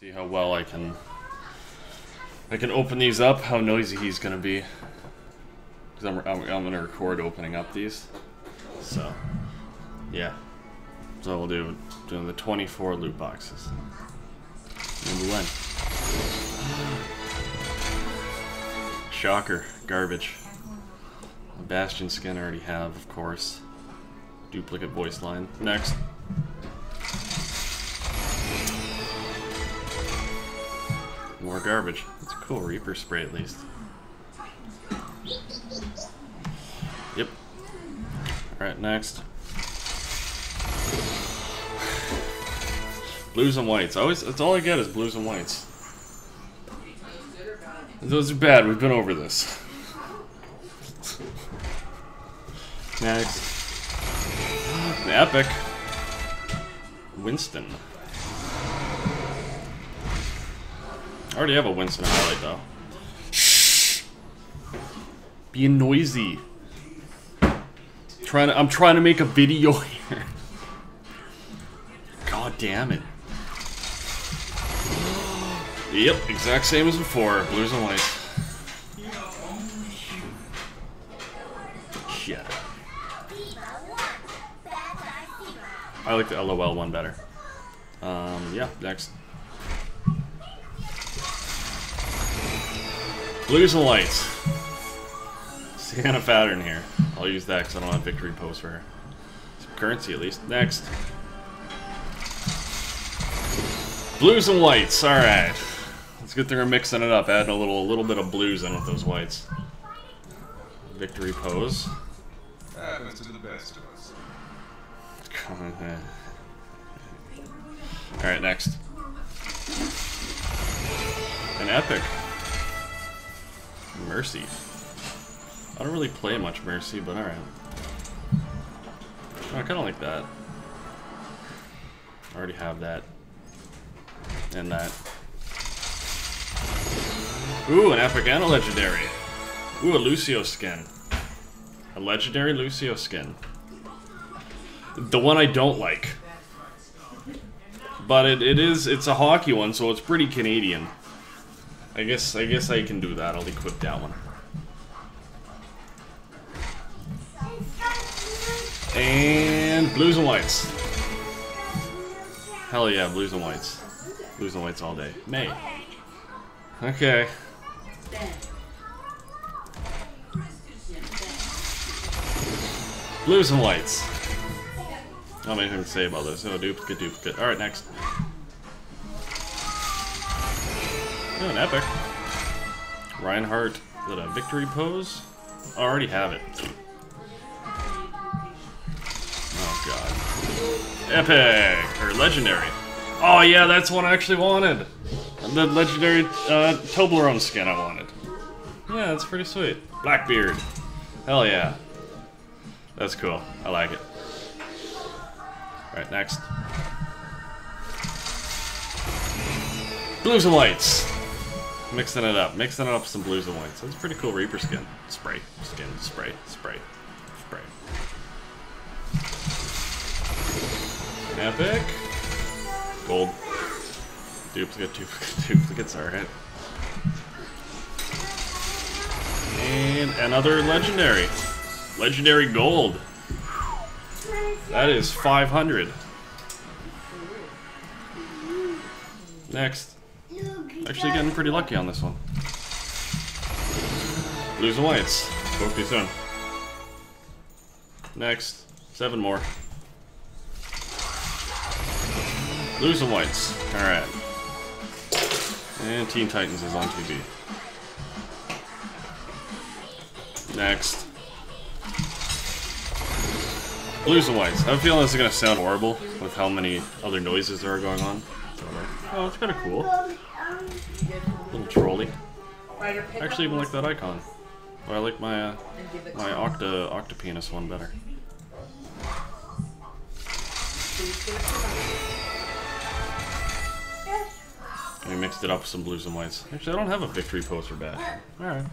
See how well I can I can open these up, how noisy he's gonna be. Because I'm, I'm, I'm gonna record opening up these. So, yeah. So we'll do doing the 24 loot boxes. Number one. Shocker. Garbage. Bastion skin I already have, of course. Duplicate voice line. Next. More garbage. It's a cool Reaper spray at least. Yep. Alright, next. Blues and whites. Always that's all I get is blues and whites. Those are bad, we've been over this. Next. Ah, An epic. Winston. I already have a Winston highlight though. Shh. Being noisy. Trying to, I'm trying to make a video here. God damn it. Yep, exact same as before. Blues and whites. Shit. I like the LOL one better. Um, yeah, next. Blues and lights. Santa pattern here. I'll use that because I don't have victory post for her. Some currency at least. Next. Blues and whites. Alright. It's a good thing we're mixing it up, adding a little a little bit of blues in with those whites. Victory pose. Ah, Happens to the best of us. Alright, next. An epic. Mercy. I don't really play much Mercy, but alright. Oh, I kinda like that. I already have that. And that. Ooh, an epic and a legendary. Ooh, a Lucio skin. A legendary Lucio skin. The one I don't like. But it, it is, it's a hockey one, so it's pretty Canadian. I guess, I guess I can do that. I'll equip that one. And blues and whites. Hell yeah, blues and whites. Blues and whites all day. Mei. Okay. Blues and whites. I don't have anything to say about this. Oh, duplicate, duplicate. Alright, next. Oh, an epic. Reinhardt. Is that a victory pose? I already have it. Oh, God. Epic! Or legendary. Oh, yeah, that's one I actually wanted. The legendary uh, Toblerone skin I wanted. Yeah, that's pretty sweet. Blackbeard. Hell yeah. That's cool. I like it. Alright, next. Blues and whites. Mixing it up. Mixing it up some blues and whites. That's a pretty cool Reaper skin. Spray. Skin. Spray. Spray. Spray. Epic. Gold. Duplicate, duplicate, duplicates, alright. And another legendary. Legendary gold. That is 500. Next. Actually getting pretty lucky on this one. Blues and whites. Talk to you soon. Next. Seven more. Blues and whites. Alright. And Teen Titans is on TV. Next. And whites. I have a feeling this is to sound horrible with how many other noises there are going on. Oh, it's kind of cool. Little trolley. I actually even like that icon. But I like my uh, my Octa Octopenis one better. We mixed it up with some blues and whites. Actually, I don't have a victory poster for bad. Alright.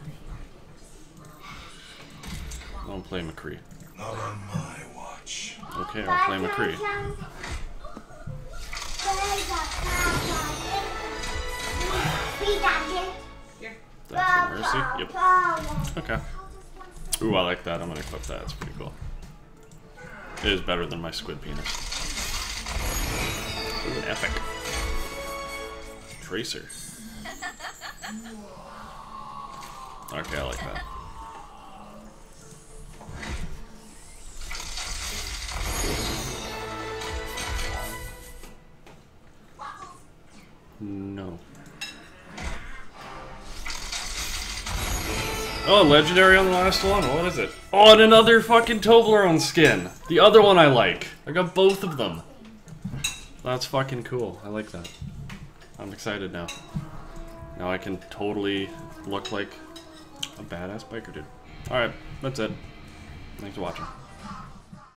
I don't play McCree. Not on my watch. Okay, I'll play McCree. Yep. Okay. Ooh, I like that. I'm gonna equip that. It's pretty cool. It is better than my squid penis. Ooh, an epic. Tracer. Okay, I like that. Oh, legendary on the last one? What is it? Oh, and another fucking Toblerone skin! The other one I like. I got both of them. That's fucking cool. I like that. I'm excited now. Now I can totally look like a badass biker dude. Alright, that's it. Thanks for watching.